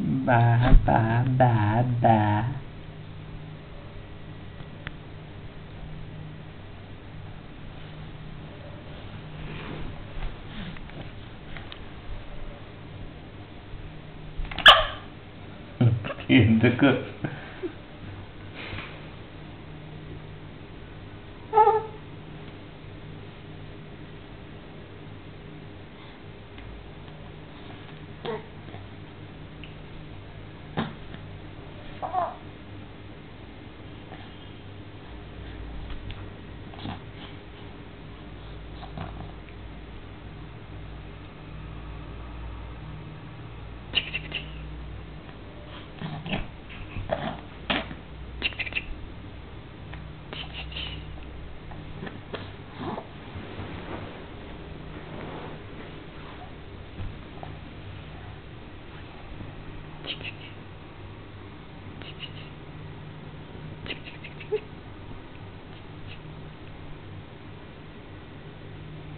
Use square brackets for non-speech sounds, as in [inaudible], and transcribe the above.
Ba, ba, ba, ba. [laughs] എന്തൊക്കെ Oh.